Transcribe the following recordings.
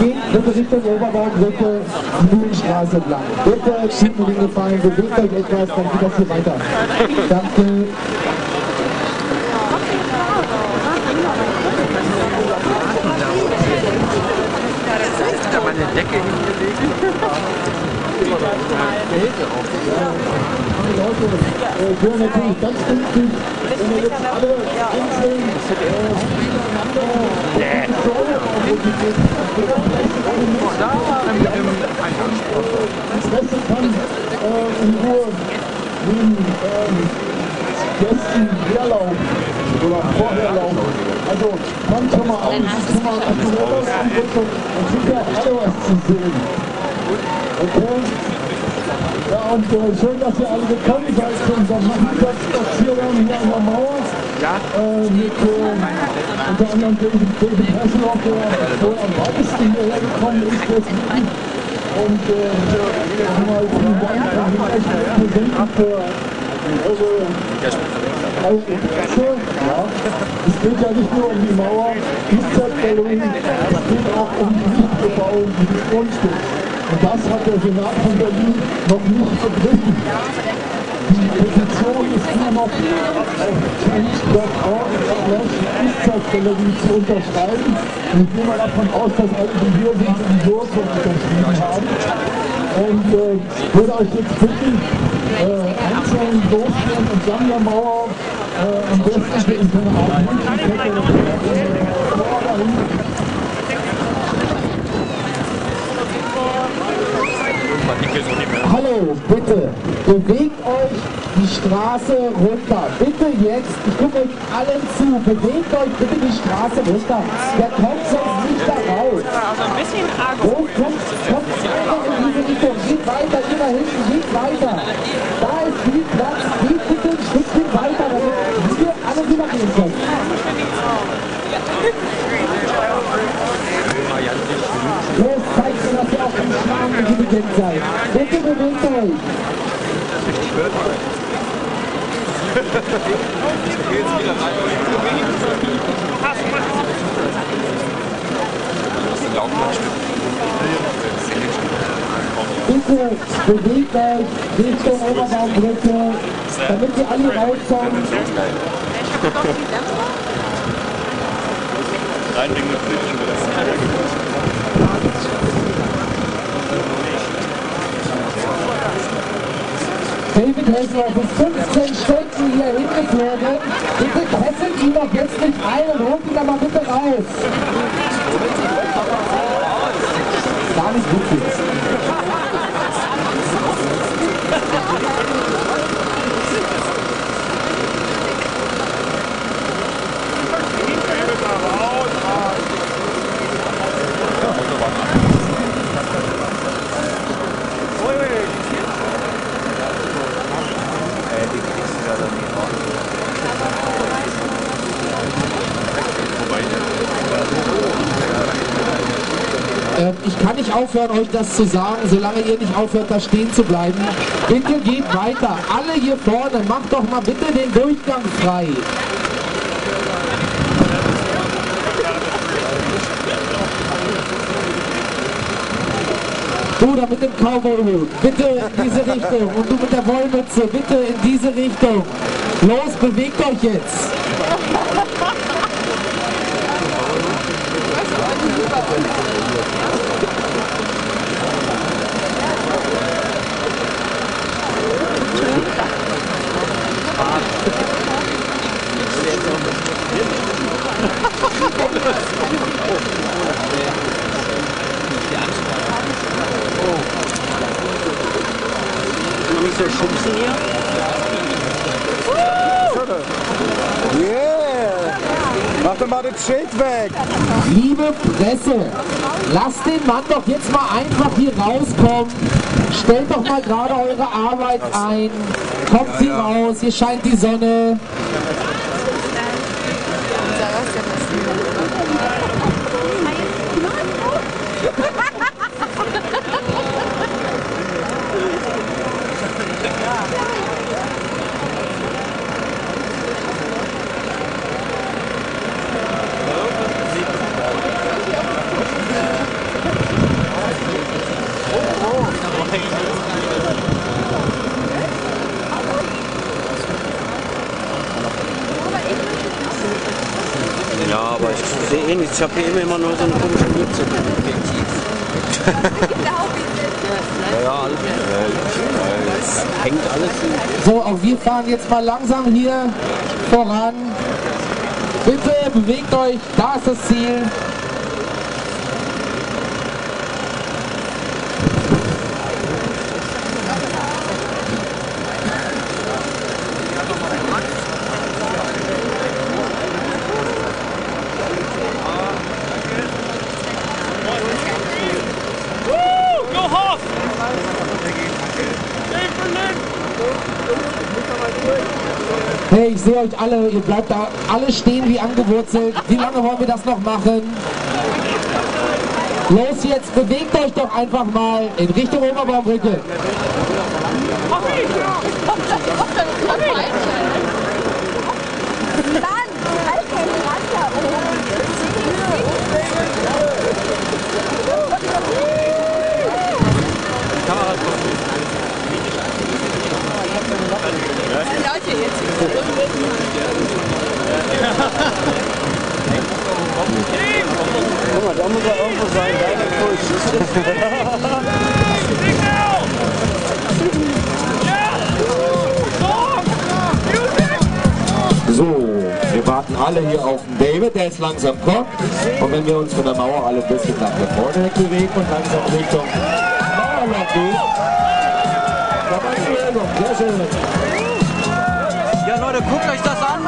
Geht bitte Richtung Oberbaubrücke, Mühlenstraße entlang. Bitte, den Gefallen, bewegt euch etwas, dann geht das hier weiter. Danke. Wäre natürlich ganz günstig, wenn wir jetzt alle einzeln äh, Interesse kann äh, in Ruhe den Gästen herlaufen oder vorherlaufen. Also kommt schon mal aus, schon mal auf die Oberlandbrücke und kriegt ja auch alle was zu sehen. Okay? Ja, und äh, schön, dass ihr alle gekommen seid zu unserem Nachmittagsspaziergang hier an der Mauer. Äh, mit äh, unter anderem David, David Hasselhoff, der wohl am weitesten hierher gekommen ist deswegen. Und äh, nochmal vielen Dank an die echt Präsenten für eure eure Interesse. Ja. Es geht ja nicht nur um die Mauer, Eastside-Galerie, es geht auch um die Nichtbebauung dieses Grundstücks. Und das hat der Senat von Berlin noch nicht begriffen. Die Petition ist nur noch auf change.org slash zu unterschreiben. Und ich gehe mal davon aus, dass alle, die hier sind, sowieso schon unterschrieben haben. Und äh, würde euch jetzt bitten, äh, einzeln losgehen und Sammlermauer äh, am besten in so eine Art Menschenkette vor dahin. Hallo, bitte, bewegt euch die Straße runter. Bitte jetzt, ich gucke euch allen zu, bewegt euch bitte die Straße runter. Der kommt sonst nicht da raus. Also ein bisschen arg. Wo kommt, kommt einfach in diese Richtung? Geht weiter, hier da hinten, geht weiter. Da ist viel Platz, geht bitte ein Stückchen weiter, damit wir alle rübergehen können. Los, zeigt mir, dass ihr auch im Intelligent seid. Bitte bewegt euch. Bitte bewegt euch Richtung Oberbaubrücke, damit wir alle rauskommen. Rein wegen der politischen Belastung. Hasselhoff ist 15 Stunden hier hingeflogen. Bitte kesselt ihn doch jetzt nicht ein und holt ihn da mal bitte raus. Gar nicht witzig. Ähm, ich kann nicht aufhören, euch das zu sagen, solange ihr nicht aufhört, da stehen zu bleiben. Bitte geht weiter. Alle hier vorne, macht doch mal bitte den Durchgang frei. Da mit dem Cowboy-Hut, bitte in diese Richtung. Und du mit der Wollmütze, bitte in diese Richtung. Los, bewegt euch jetzt. Nicht so schubsen hier. Yeah! Mach doch mal das Schild weg! Liebe Presse, lasst den Mann doch jetzt mal einfach hier rauskommen. Stellt doch mal gerade eure Arbeit ein. Kommt hier raus, hier scheint die Sonne. Ja, aber ich sehe eh nichts. Ich habe hier immer nur so eine komische Mütze. ja, ja, alles. Ja, hängt alles in. So, auch wir fahren jetzt mal langsam hier voran. Bitte bewegt euch, da ist das Ziel. Sehe euch alle, ihr bleibt da alle stehen wie angewurzelt. Wie lange wollen wir das noch machen? Los jetzt, bewegt euch doch einfach mal in Richtung Oberbaumbrücke. Mann, Alter, Mann da Guck mal, da muss er irgendwo sein. Da ist der! So, wir warten alle hier auf den David, der jetzt langsam kommt. Und wenn wir uns von der Mauer alle ein bisschen nach vorne bewegen und langsam Richtung Mauerland gehen, dann machen wir noch. Sehr schön. Guckt euch das an.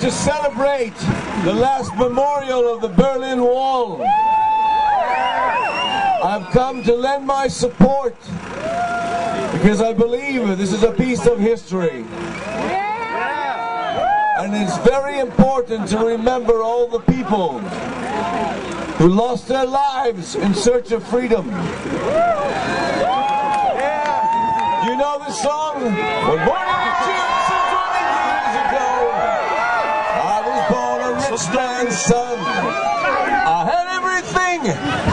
To celebrate the last memorial of the Berlin Wall. I've come to lend my support because I believe this is a piece of history. And it's very important to remember all the people who lost their lives in search of freedom. You know this song? Man's son. I had everything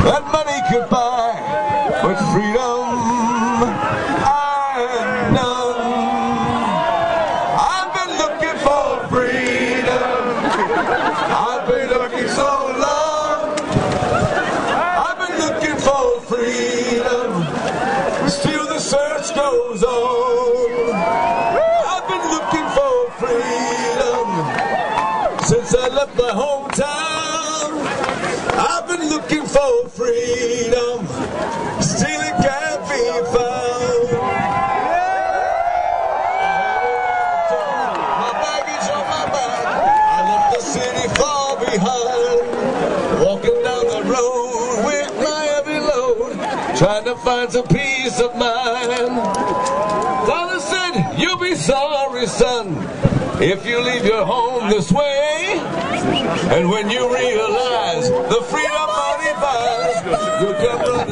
that money could buy, but freedom I had none. I've been looking for freedom. I've been looking so long. I've been looking for freedom. Still the search goes on. I've been looking for freedom since I left my hometown. For freedom. Still it can't be found. My baggage on my back. I left the city far behind. Walking down the road with my heavy load. Trying to find some peace of mind. Father said, You'll be sorry, son, if you leave your home this way. And when you realize the freedom your bro.